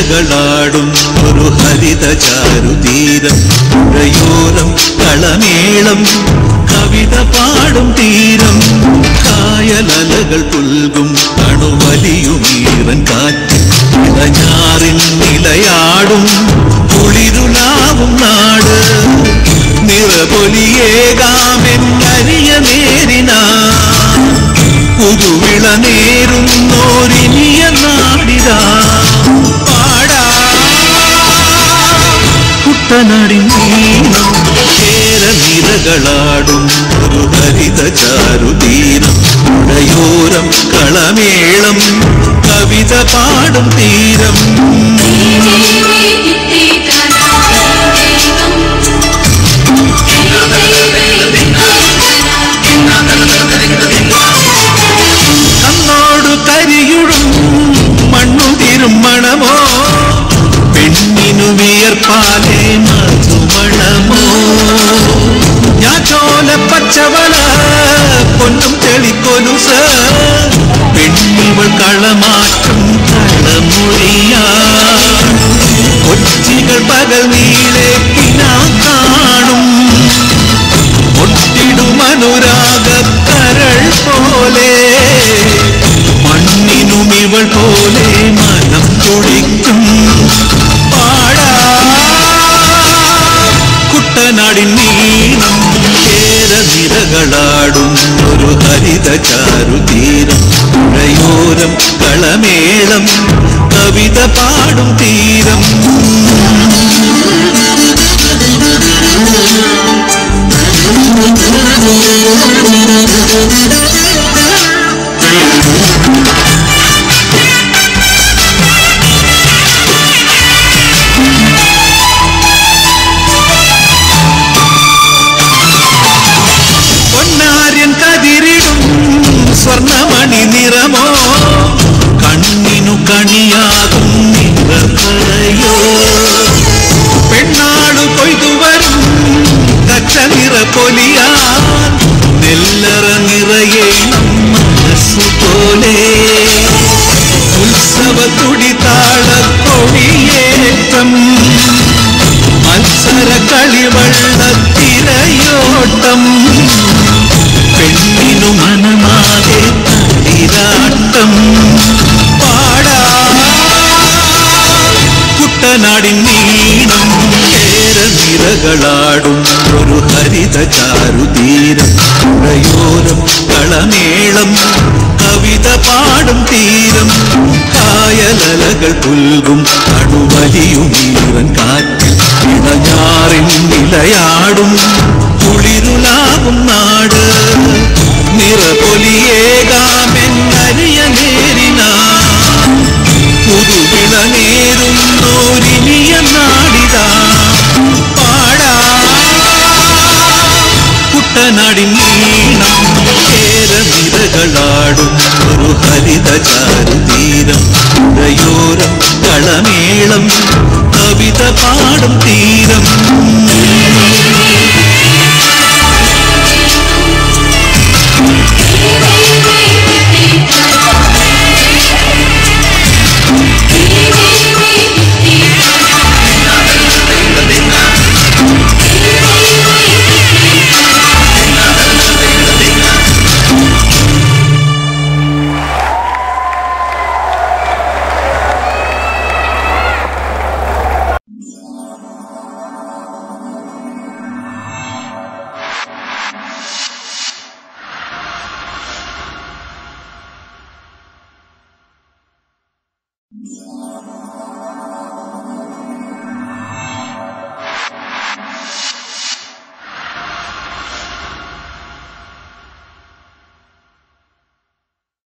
നിരകളാടും ഒരു ഹരിത ചാരുതീരം പുഴയോരം കളമേളം കവിത പാടും തീരം കായലലകൾ പുൽകും അണുവലിയുമീറൻ കാറ്റ് ഇളഞ്ഞാറിൻ നിലയാടും കുളിരുലാവും നാട് നിറപൊലിയേകാമെന്നരിയ നേരിനാ പുതുവിള നേരുന്നോരിനിയ നാടിതാ കുട്ടനാടിൻ നീളം കേരനിരകളാടും ഒരു ഹരിത പുഴയോരം കളമേളം കവിത പാടും തീരം களமாட்டும் களமொழியா கொச்சிகள் பகல் நீளே பினா காணும். ஒட்டிடும் அனுராக கரள் போலே. மண்ணினும் இவள் போலே மனம் துடிக்கும். பாடா. குட்டநாடின் நீளம் சேர விரகளாடும். ஒரு ஹரித சாரு தீரம். കരയോരം കളമേളം കവിത പാടും തീരം ഗീതം പാടാ. കുട്ടനാടിൻ നീണം ഏറെ നിറകളാടും ഒരു ഹരിത ചാരുതീരം. പുഴയോരം കളമേളം കവിത പാടും തീരം. കായലകൾ പുൽകും കടുവലിയും ഈറൻ കാറ്റിൽ ഇടഞ്ഞാറിൻ നിലയാടും. കുളിരുലാകും നാട് നിറപൊലിയേകാം. നേരിനാ പുതുവിള നേരുന്നോരിനിയ നാടിതാ പാടാ കുട്ടനാടിൻ നീളം കേരനിരകളാടും ഒരു ഹരിത ചാരുതീരം പുഴയോരം കളമേളം കവിത പാടും തീരം